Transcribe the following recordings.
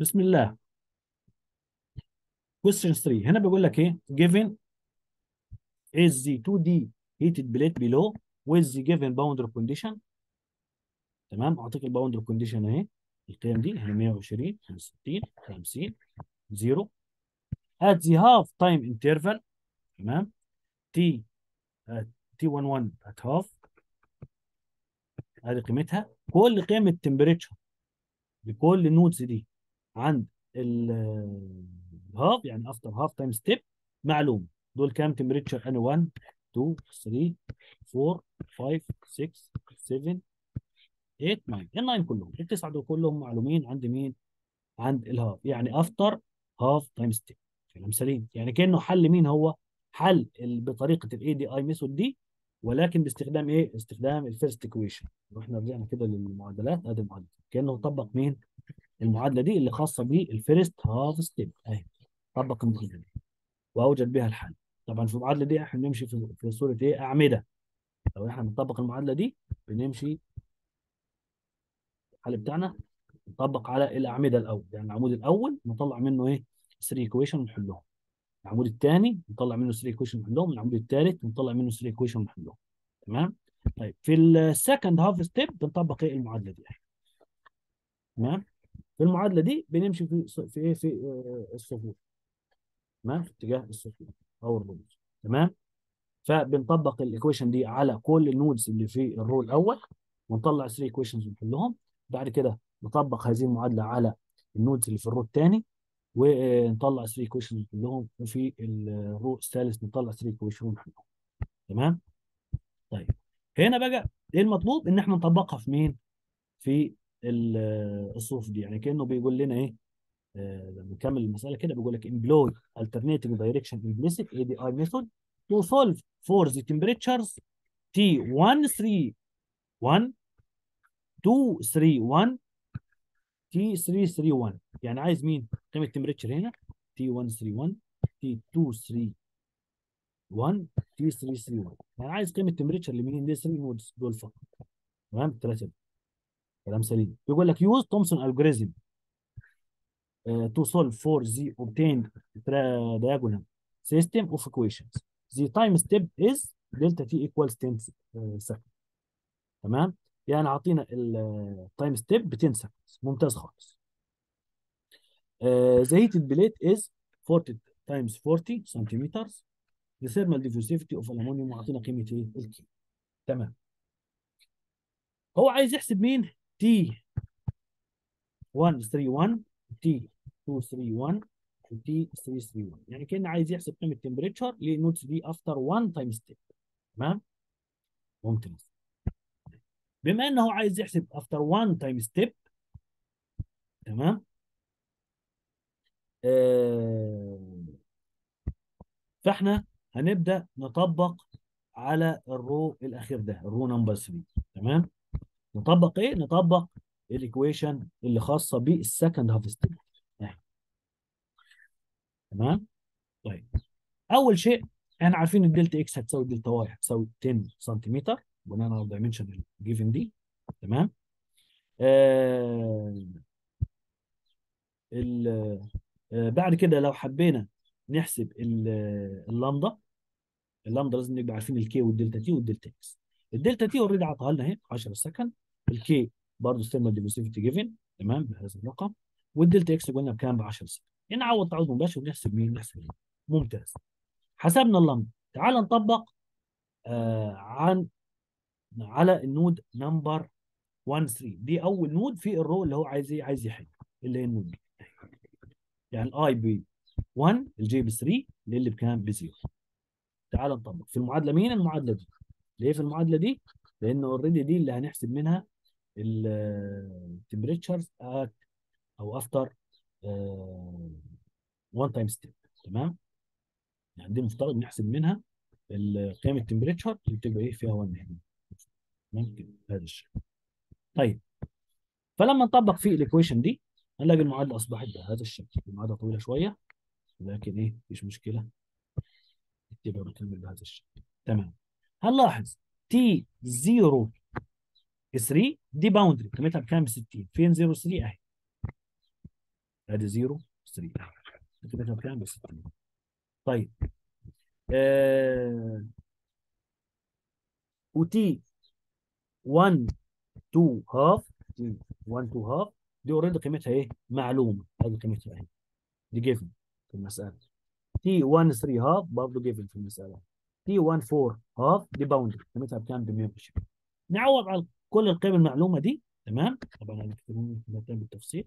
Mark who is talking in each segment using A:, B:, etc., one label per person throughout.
A: بسم الله. Question 3 هنا بيقول لك إيه؟ Given is the 2D heated plate below with the given boundary condition. تمام؟ أعطيك الباوندري كونديشن أهي. القيم دي هنا 120 65 50 0 at the half time interval تمام؟ T at t11 at half. هذه قيمتها. كل قيم ال temperature بكل النودز دي عند ال half يعني after half time step معلوم دول كام temperature أنا 1 2 3 4 5 6 7 8 9 ال nine كلهم التسعة دول كلهم معلومين عند مين؟ عند ال half يعني after half time step كلام سليم يعني كأنه حل مين هو؟ حل بطريقة ال ADI method دي ولكن باستخدام إيه؟ استخدام ال first equation وإحنا رجعنا كده للمعادلات ادي المعادلة كأنه طبق مين؟ المعادلة دي اللي خاصة بال first half step اهي طبق المعادله دي وأوجد بها الحل. طبعا في المعادلة دي إحنا بنمشي في صورة إيه؟ أعمدة. لو إحنا بنطبق المعادلة دي بنمشي الحل بتاعنا نطبق على الأعمدة الأول. يعني العمود الأول نطلع منه إيه؟ 3 equation ونحلهم. العمود الثاني نطلع منه 3 equation ونحلهم. العمود الثالث نطلع منه 3 equation ونحلهم. تمام؟ طيب في ال second half step بنطبق إيه المعادلة دي؟ تمام؟ في المعادلة دي بنمشي في في إيه؟ في آه، الصفوف تمام؟ في اتجاه الصفوف أو الرموز تمام؟ فبنطبق ال equation دي على كل ال nodes اللي في ال row الأول ونطلع 3 equations ونحلهم بعد كده نطبق هذه المعادلة على ال nodes اللي في ال row الثاني ونطلع 3 equations كلهم وفي ال row الثالث نطلع 3 equation ونحلهم. تمام؟ طيب. هنا بقى إيه المطلوب؟ إن إحنا نطبقها في مين؟ في الصفوف دي يعني كأنه بيقول لنا إيه آه، لما نكمل المسألة كده بيقول لك employ alternating direction implicit ADI method to solve for the temperatures T131 231 T331 يعني عايز مين؟ قيمة ال temperature هنا T131 T231 T331 يعني عايز قيمة ال temperature لمين؟ دي 3 nodes دول فقط تمام؟ الثلاثة دول كلام سليم بيقول لك Thomas algorithm uh, to solve for the obtained diagonal system of equations. The time step is delta t equals 10 uh, second. تمام؟ يعني اعطينا ال time step ب 10 seconds ممتاز خالص. Uh, the heated plate is 40 times 40 centimeters. The thermal diffusivity of aluminum اعطينا قيمة إيه؟ ال K. تمام. هو عايز يحسب مين؟ T 131 T 231 و T 331 يعني كان عايز يحسب قيمه ال temperature لل nodes دي after 1 time step تمام؟ ممتاز. بما إنه عايز يحسب after 1 time step تمام؟ آه فإحنا هنبدأ نطبق على ال row الأخير ده ال row number 3 تمام؟ نطبق إيه؟ نطبق ال equation اللي خاصة بال second half step تمام؟ طيب. أول شيء إحنا عارفين ال delta x هتساوي ال delta y هتساوي 10 سنتيمتر بناء على ال dimension ال given دي. تمام؟ آه ال آه بعد كده لو حبينا نحسب ال- ال lambda ال lambda لازم نبقى عارفين الكي والدلتا تي والدلتا إكس الدلتا تي اوريدي عطاها لنا اهي 10 second ال K برضه thermal diffusivity given تمام؟ بهذا الرقم. وال delta x قلنا بكام؟ ب 10 second نعوض تعويض مباشر ونحسب مين؟ نحسب مين؟ ممتاز. حسبنا اللامدا تعال نطبق آه عن على ال node number 1 3 دي أول node في ال row اللي هو عايز إيه؟ عايز يحل. اللي هي ال node. دي يعني ال i ب 1 ال j ب 3 اللي بكام ب 0 تعال نطبق. في المعادلة مين؟ المعادلة دي. ليه في المعادلة دي؟ لأن already دي اللي هنحسب منها ال temperatures at أو after 1 time step تمام؟ يعني دي المفترض نحسب منها قيم ال temperature اللي بتبقى إيه؟ فيها 1 هنا. ممكن بهذا الشكل طيب. فلما نطبق في ال equation دي هنلاقي المعادلة أصبحت بهذا الشكل. المعادلة طويلة شوية لكن إيه؟ مفيش مشكلة. نكتبها ونكمل بهذا الشكل. تمام. هنلاحظ T 0 3 دي boundary قيمتها بكام ب 60 فين 0 3 اهي. ادي 0 3 قيمتها بكام؟ ب 60 طيب. آه و T. 1 2 half. T 1 2 half. دي already قيمتها إيه؟ معلومة. هذه قيمتها إيه؟ دي given في المسألة. T 1 3 half برضه given في المسألة. T 1 4 half دي boundary قيمتها بكام؟ ب 120 نعوض على كل القيم المعلومة دي تمام؟ طبعا بالتفصيل.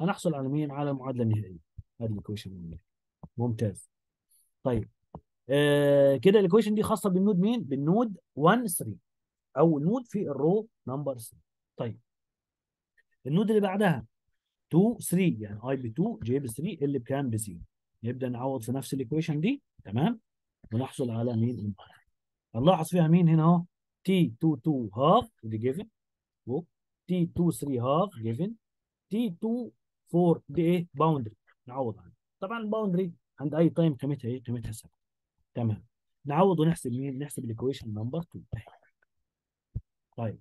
A: هنحصل على مين؟ على المعادله النهائيه هذه ال equation ممتاز. طيب. آه كده ال equation دي خاصة بال node مين؟ بال node 1 3 أو node في ال row number 3 طيب. ال node اللي بعدها 2 3 يعني i ب 2 j ب 3 اللي بكام؟ ب 0 نبدأ نعوض في نفس ال equation دي تمام؟ ونحصل على مين؟ هنلاحظ فيها مين هنا أهو؟ T 2 2 half ودي given T 2 3 half given T 2 4 دي إيه؟ boundary نعوض عنها. طبعا ال boundary عند أي time قيمتها إيه قيمتها ثابته تمام. نعوض ونحسب مين؟ نحسب ال equation number 2 طيب.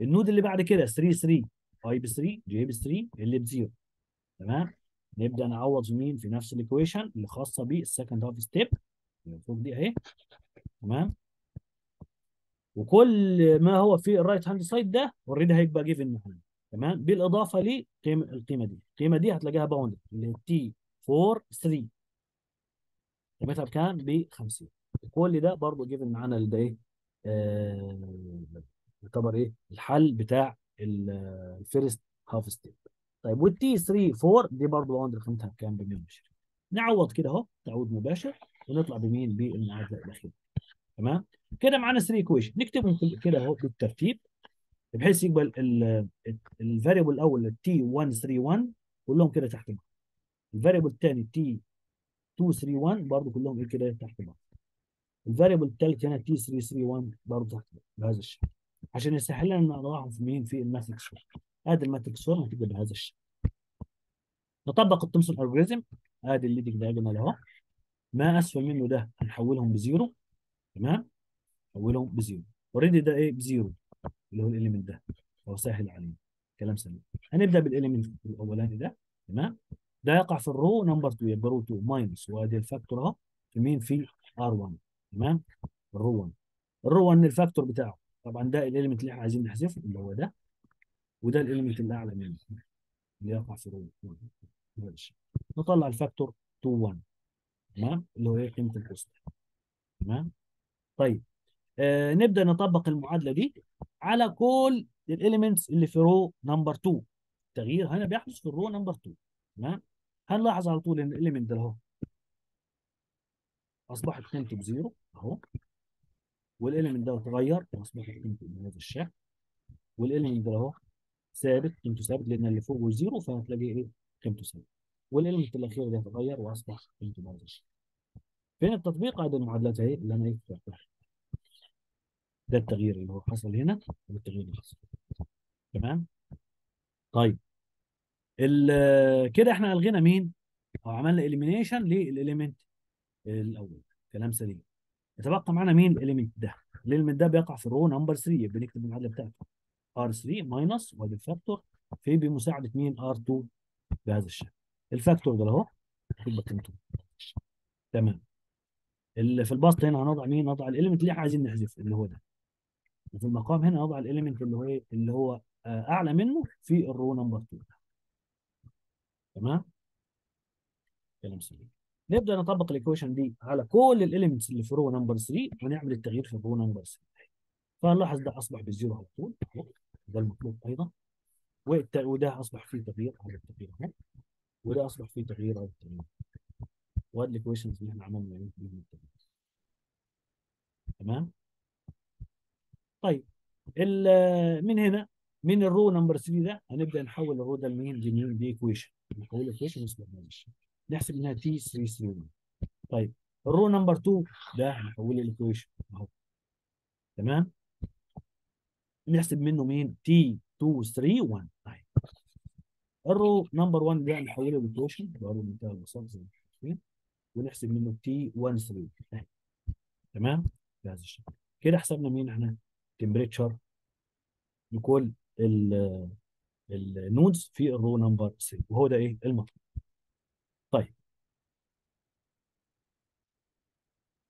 A: ال node اللي بعد كده 3 3 i ب 3 j ب 3 اللي ب zero تمام. نبدأ نعوض مين في نفس ال equation اللي خاصة بال second half step فوق دي اهي تمام. وكل ما هو في ال right hand side ده already هيبقى given معانا تمام؟ بالإضافة لقيمه القيمة دي. القيمة دي هتلاقيها bound اللي هي T 4 3 قيمتها بكام؟ ب 50 كل ده برضه given معانا اللي إيه؟ آه، يعتبر إيه؟ الحل بتاع ال first half step طيب وال T 3 4 دي برضه bound قيمتها بكام؟ ب 120 نعوض كده أهو تعويض مباشر ونطلع بمين؟ بالمعادلة الأخيرة. تمام؟ كده معانا 3 equation نكتبهم كده أهو بالترتيب بحيث يقبل ال variable الأول T 1 3 1 كلهم كده تحت بعض. ال variable الثاني T 2 3 1 برضه كلهم إيه كده تحت بعض. ال variable الثالث هنا T 3 3 1 برضه تحت بعض بهذا الشكل. عشان يسهل لنا نضعهم في مين؟ في ال matrix form ادي ال matrix form هتبقى بهذا الشكل. نطبق ال Thomas algorithm ادي ال leading diagonal أهو. ما اسفل منه ده هنحولهم ب zero. تمام؟ حولهم ب zero. already ده إيه؟ ب zero. اللي هو ال element ده. هو سهل عليه كلام سليم. هنبدأ بال element الأولاني ده. تمام؟ ده يقع في ال row number 2 يبقى row 2 minus وادي ال factor أهو. في مين؟ في R 1 تمام؟ ال row 1 ال row 1 ال factor بتاعه؟ طبعا ده ال element اللي إحنا عايزين نحذفه اللي هو ده. وده ال element اللي اعلى منه. اللي يقع في row 1 نطلع ال factor 2 1 تمام؟ اللي هو إيه؟ قيمة البسط تمام؟ طيب. نبدأ نطبق المعادلة دي على كل ال elements اللي في row number 2 التغيير هنا بيحدث في ال row number 2 تمام؟ هنلاحظ على طول إن ال element ده أهو. أصبحت قيمته ب zero أهو. وال element ده اتغير واصبحت قيمته بهذا الشكل. وال element ده أهو ثابت قيمته ثابت لأن اللي فوق zero فهتلاقي إيه؟ قيمته ثابت. وال element الأخير ده اتغير وأصبح قيمته بهذا الشكل. فين التطبيق؟ هذه المعادلات أهي اللي أنا إيه ده التغيير اللي هو حصل هنا والتغيير اللي حصل. تمام؟ طيب. كده إحنا ألغينا مين؟ أو عملنا elimination لل element الأول. كلام سليم. يتبقى معانا مين الاليمنت ده؟ الاليمنت ده بيقع في ال row number 3 يبقى نكتب المعادلة بتاعته. R3 minus وادي ال factor في بمساعدة مين؟ R2 بهذا الشكل. ال factor ده اهو يبقى قيمته تمام. في البسط هنا هنضع مين؟ نضع ال element اللي إحنا عايزين نحذفه اللي هو ده. وفي المقام هنا نضع ال element اللي هو إيه؟ اللي هو أعلى منه في ال row number 2 تمام؟ كلام سليم. نبدأ نطبق ال equation دي على كل ال elements اللي في row number 3 ونعمل التغيير في ال row number 3 فنلاحظ ده أصبح بال zero على طول. ده المطلوب أيضا. وده أصبح فيه تغيير على التغيير أهو. وده أصبح فيه تغيير على التغيير. وهذه ال equations اللي إحنا عملنا تمام؟ طيب من هنا من ال row number 3 ده هنبدأ نحول ال row ده لمين؟ لمين؟ دي equation نحول equation ماشي نحسب إنها T 3 3 طيب ال row number 2 ده هنحوله ل equation أهو. تمام؟ نحسب منه مين؟ T 2 3 1 طيب. ال row number 1 ده نحوله ل equation برضه بمنتهى البساطة زي ما شايفين ونحسب منه T 1 3 تمام؟ بهذا الشكل. كده حسبنا مين إحنا؟ temperature لكل ال nodes في ال row number 3 وهو ده إيه؟ المطلوب.